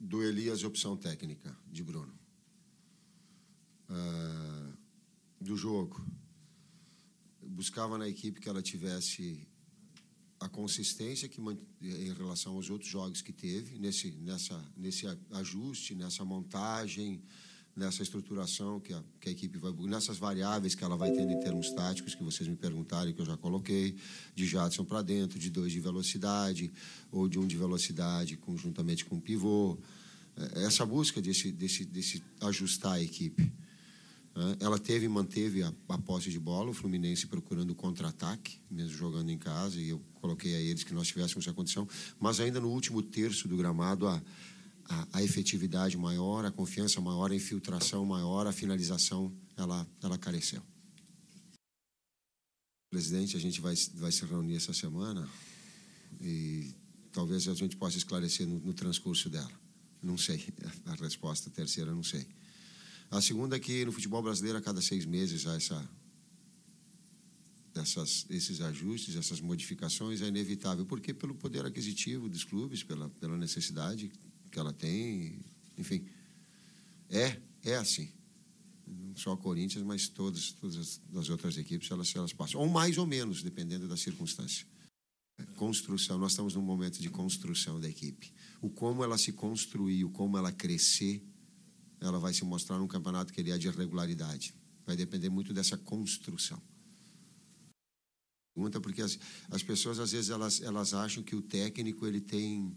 do Elias opção técnica de Bruno. Uh, do jogo. Buscava na equipe que ela tivesse a consistência que em relação aos outros jogos que teve nesse nessa nesse ajuste, nessa montagem, nessa estruturação que a, que a equipe vai nessas variáveis que ela vai tendo em termos táticos que vocês me perguntaram que eu já coloquei de Jadson para dentro de dois de velocidade ou de um de velocidade conjuntamente com o pivô é, essa busca desse desse desse ajustar a equipe né? ela teve e manteve a, a posse de bola o Fluminense procurando contra-ataque mesmo jogando em casa e eu coloquei a eles que nós tivéssemos essa condição mas ainda no último terço do gramado a a, a, efetividade maior, a confiança maior, a infiltração maior, a finalização ela, ela careceu. Presidente, a gente vai, vai se reunir essa semana e talvez a gente possa esclarecer no, no transcurso dela. Não sei, a resposta terceira não sei. A segunda é que no futebol brasileiro, a cada seis meses, há essa, essas, esses ajustes, essas modificações, é inevitável. Porque pelo poder aquisitivo dos clubes, pela, pela necessidade que ela tem, enfim. É, é assim. Não só a Corinthians, mas todas, todas as outras equipes, elas, elas passam. Ou mais ou menos, dependendo da circunstância. Construção, nós estamos num momento de construção da equipe. O como ela se construir, o como ela crescer, ela vai se mostrar num campeonato que ele é de regularidade. Vai depender muito dessa construção. Pergunta porque as, as pessoas às vezes elas, elas acham que o técnico ele tem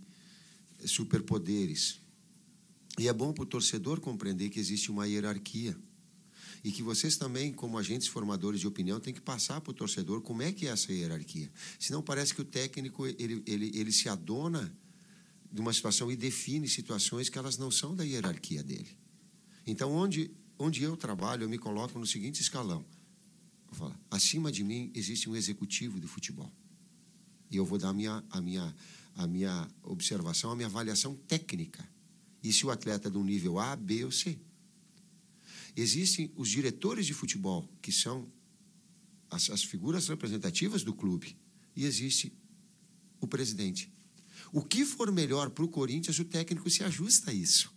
superpoderes. E é bom para o torcedor compreender que existe uma hierarquia. E que vocês também, como agentes formadores de opinião, têm que passar para o torcedor como é que é essa hierarquia. Senão parece que o técnico ele, ele, ele se adona de uma situação e define situações que elas não são da hierarquia dele. Então, onde, onde eu trabalho, eu me coloco no seguinte escalão. Vou falar, acima de mim existe um executivo de futebol. E eu vou dar a minha, a minha, a minha observação, a minha avaliação técnica. E se o atleta é do nível A, B ou C. Existem os diretores de futebol, que são as, as figuras representativas do clube, e existe o presidente. O que for melhor para o Corinthians, o técnico se ajusta a isso.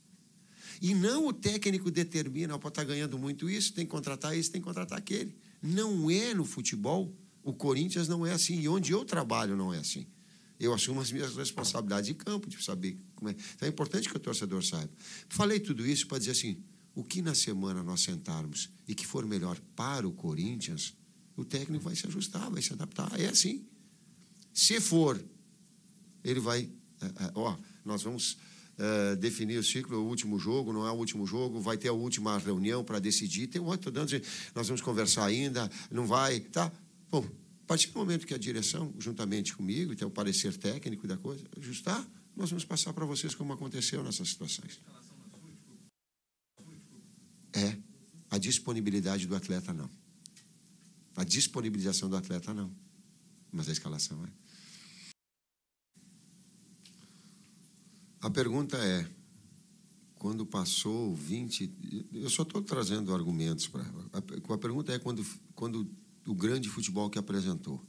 E não o técnico determina, pode estar tá ganhando muito isso, tem que contratar isso, tem que contratar aquele. Não é no futebol. O Corinthians não é assim. E onde eu trabalho não é assim. Eu assumo as minhas responsabilidades de campo, de saber como é. Então é importante que o torcedor saiba. Falei tudo isso para dizer assim: o que na semana nós sentarmos e que for melhor para o Corinthians, o técnico vai se ajustar, vai se adaptar. É assim. Se for, ele vai. É, é, ó, nós vamos. É, definir o ciclo, o último jogo, não é o último jogo, vai ter a última reunião para decidir. Tem um outro dando, nós vamos conversar ainda, não vai, tá? Bom, a partir do momento que a direção, juntamente comigo, e tem o parecer técnico da coisa, ajustar, nós vamos passar para vocês como aconteceu nessas situações. É. A disponibilidade do atleta, não. A disponibilização do atleta, não. Mas a escalação é. A pergunta é: quando passou 20. Eu só estou trazendo argumentos para. A pergunta é: quando, quando do grande futebol que apresentou,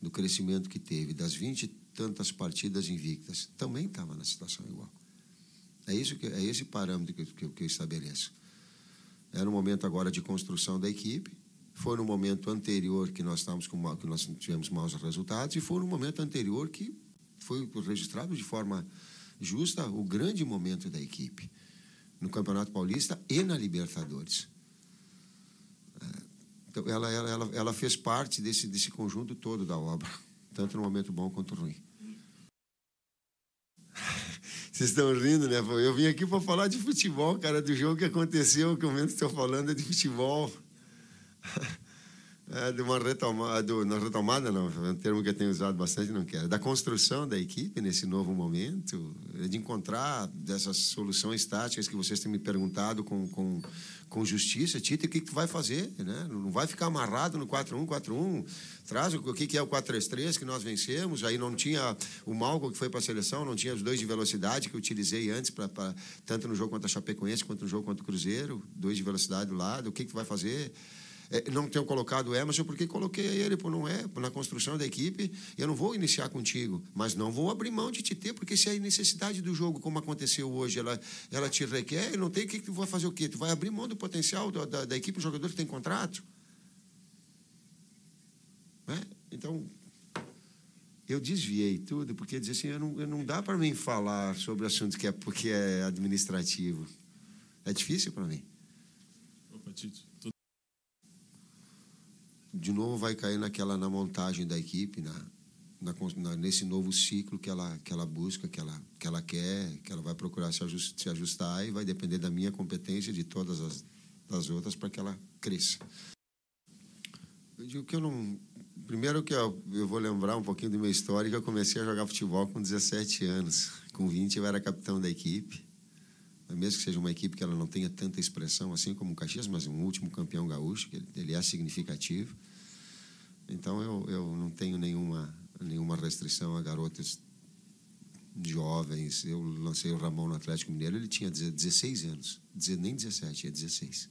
do crescimento que teve, das 20 e tantas partidas invictas, também estava na situação igual. É, isso que, é esse parâmetro que, que, que eu estabeleço. Era um momento agora de construção da equipe, foi no momento anterior que nós estávamos com que nós tivemos maus resultados e foi no momento anterior que foi registrado de forma justa o grande momento da equipe no Campeonato Paulista e na Libertadores. Então, ela, ela, ela, ela fez parte desse, desse conjunto todo da obra, tanto no momento bom quanto ruim. Vocês estão rindo, né? Eu vim aqui para falar de futebol, cara, do jogo que aconteceu, que o momento que estou falando é de futebol. É, de uma retomada, do, não retomada não, é um termo que eu tenho usado bastante, não quero. Da construção da equipe nesse novo momento, de encontrar dessas soluções táticas que vocês têm me perguntado com, com, com justiça. Tite, o que, que vai fazer? Né? Não vai ficar amarrado no 4-1, 4-1. Traz o que, que é o 4-3-3 que nós vencemos. Aí não tinha o Malco que foi para a seleção, não tinha os dois de velocidade que eu utilizei antes, pra, pra, tanto no jogo contra a Chapecoense quanto no jogo contra o Cruzeiro. Dois de velocidade do lado. O que, que vai fazer? É, não tenho colocado o Emerson porque coloquei ele, por não é, na construção da equipe, eu não vou iniciar contigo, mas não vou abrir mão de te ter, porque se é a necessidade do jogo, como aconteceu hoje, ela, ela te requer, não tenho o que tu vai fazer o quê? Tu vai abrir mão do potencial da, da, da equipe, o jogador que tem contrato? Né? Então, eu desviei tudo, porque dizia assim, eu não, eu não dá para mim falar sobre assuntos que é porque é administrativo. É difícil para mim. Opa, Tito. De novo vai cair naquela na montagem da equipe, na, na, nesse novo ciclo que ela, que ela busca, que ela, que ela quer, que ela vai procurar se, se ajustar e vai depender da minha competência de todas as das outras para que ela cresça. Eu digo que eu não. Primeiro que eu, eu vou lembrar um pouquinho da minha história, que eu comecei a jogar futebol com 17 anos. Com 20 eu era capitão da equipe mesmo que seja uma equipe que ela não tenha tanta expressão assim como o Caxias, mas um último campeão gaúcho, ele é significativo. Então eu, eu não tenho nenhuma, nenhuma restrição a garotas jovens. Eu lancei o Ramon no Atlético Mineiro, ele tinha 16 anos, nem 17, tinha 16.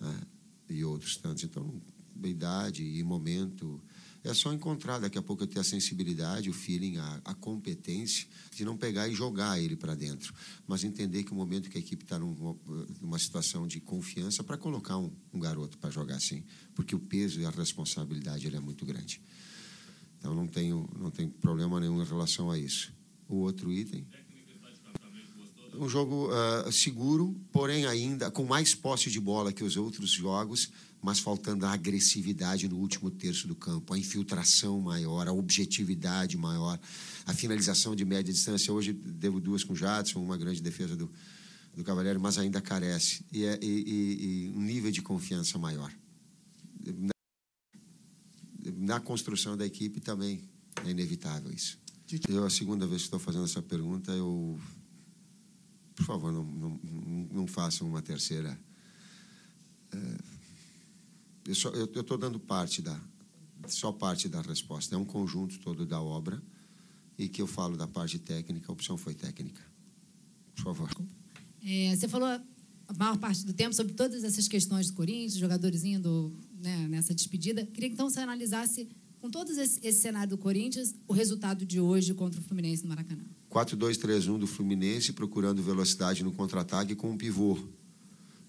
Né? E outros tantos. Então, idade e momento é só encontrar, daqui a pouco eu ter a sensibilidade, o feeling, a, a competência de não pegar e jogar ele para dentro, mas entender que o momento que a equipe está numa, numa, situação de confiança para colocar um, um garoto para jogar assim, porque o peso e a responsabilidade ele é muito grande. Então não tenho, não tenho problema nenhum em relação a isso. O outro item um jogo uh, seguro, porém ainda com mais posse de bola que os outros jogos, mas faltando a agressividade no último terço do campo, a infiltração maior, a objetividade maior, a finalização de média distância. Hoje devo duas com o Jadson, uma grande defesa do, do Cavaleiro, mas ainda carece. E, é, e, e, e um nível de confiança maior. Na, na construção da equipe também é inevitável isso. Eu, a segunda vez que estou fazendo essa pergunta, eu. Por favor, não, não, não façam uma terceira. É, eu estou dando parte da só parte da resposta. É um conjunto todo da obra e que eu falo da parte técnica. A opção foi técnica. Por favor. É, você falou a maior parte do tempo sobre todas essas questões do Corinthians, jogadores indo né, nessa despedida. Queria que então você analisasse com todo esse, esse cenário do Corinthians o resultado de hoje contra o Fluminense no Maracanã. 4-2-3-1 do Fluminense, procurando velocidade no contra-ataque com um pivô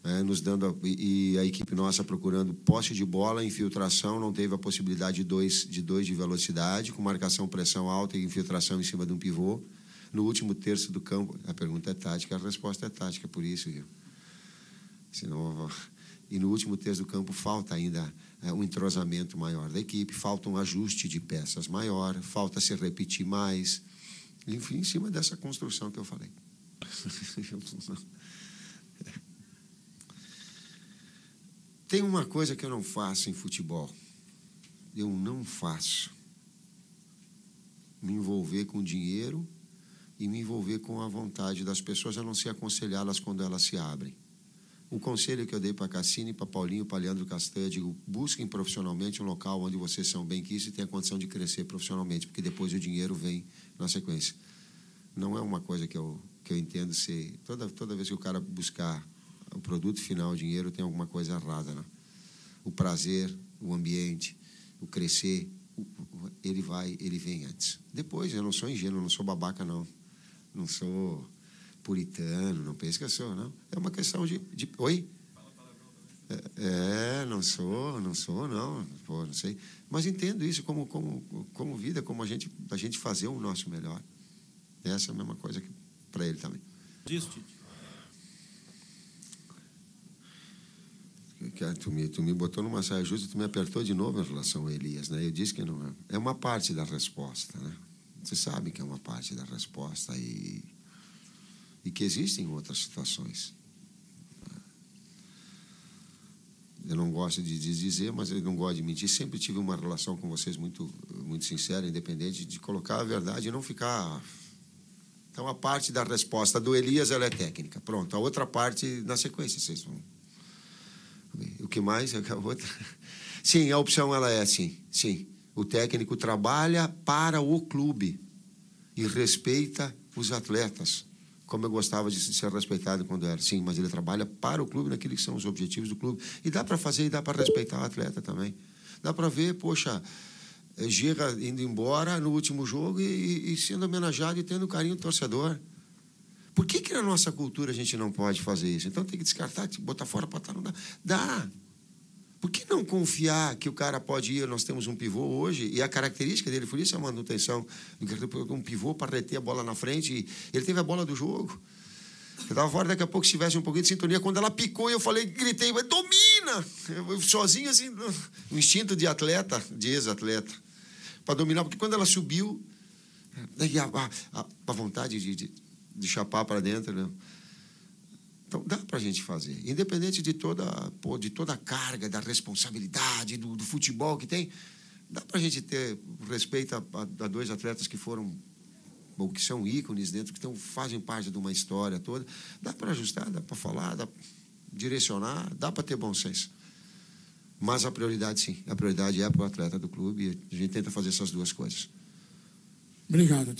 é, nos dando a, e a equipe nossa procurando poste de bola, infiltração, não teve a possibilidade de dois de, dois de velocidade, com marcação, pressão alta e infiltração em cima de um pivô. No último terço do campo, a pergunta é tática, a resposta é tática, por isso? Senão, e no último terço do campo falta ainda é, um entrosamento maior da equipe, falta um ajuste de peças maior, falta se repetir mais, enfim, em cima dessa construção que eu falei. Tem uma coisa que eu não faço em futebol. Eu não faço. Me envolver com dinheiro e me envolver com a vontade das pessoas, a não ser aconselhá-las quando elas se abrem. O conselho que eu dei para Cassini, para Paulinho, para Leandro Castanha, digo, busquem profissionalmente um local onde vocês são bem quistos e tenham condição de crescer profissionalmente, porque depois o dinheiro vem na sequência. Não é uma coisa que eu, que eu entendo ser... Toda, toda vez que o cara buscar o produto final, o dinheiro, tem alguma coisa errada. Né? O prazer, o ambiente, o crescer, ele vai, ele vem antes. Depois, eu não sou ingênuo, não sou babaca, não. Não sou puritano, não penso que eu sou, não. É uma questão de. de oi? É, é, não sou, não sou, não. Pô, não sei. Mas entendo isso como, como, como vida, como a gente, a gente fazer o nosso melhor. Essa é a mesma coisa para ele também. Disso, Tite. tu me, tu me botou numa saia justa, tu me apertou de novo em relação a Elias, né? Eu disse que não é. É uma parte da resposta, né? Você sabe que é uma parte da resposta e, e que existem outras situações. Eu não gosto de dizer, mas eu não gosto de mentir. Sempre tive uma relação com vocês muito, muito sincera, independente, de colocar a verdade e não ficar. Então, a parte da resposta do Elias ela é técnica. Pronto. A outra parte, na sequência, vocês vão o que mais? A outra. Sim, a opção ela é assim, sim. O técnico trabalha para o clube e respeita os atletas. Como eu gostava de ser respeitado quando era. Sim, mas ele trabalha para o clube, naquilo que são os objetivos do clube. E dá para fazer e dá para respeitar o atleta também. Dá para ver, poxa, Gira indo embora no último jogo e, e, sendo homenageado e tendo carinho do torcedor. Por que, que na nossa cultura a gente não pode fazer isso? Então tem que descartar, botar fora, botar não dá. Dá. Por que não confiar que o cara pode ir? Nós temos um pivô hoje, e a característica dele foi isso a manutenção. Um pivô para reter a bola na frente, ele teve a bola do jogo. Eu estava fora, daqui a pouco, se tivesse um pouquinho de sintonia. Quando ela picou, eu falei, gritei, domina! Eu, sozinho, assim, no instinto de atleta, de ex-atleta, para dominar, porque quando ela subiu, daí a, a, a vontade de, de, de chapar para dentro, né? Então, dá para a gente fazer. Independente de toda, pô, de toda a carga, da responsabilidade, do, do futebol que tem, dá para a gente ter respeito a, a, a, dois atletas que foram, ou que são ícones dentro, que tão, fazem parte de uma história toda. Dá para ajustar, dá para falar, dá pra direcionar, dá para ter bom senso. Mas a prioridade, sim. A prioridade é para o atleta do clube e a gente tenta fazer essas duas coisas. Obrigado.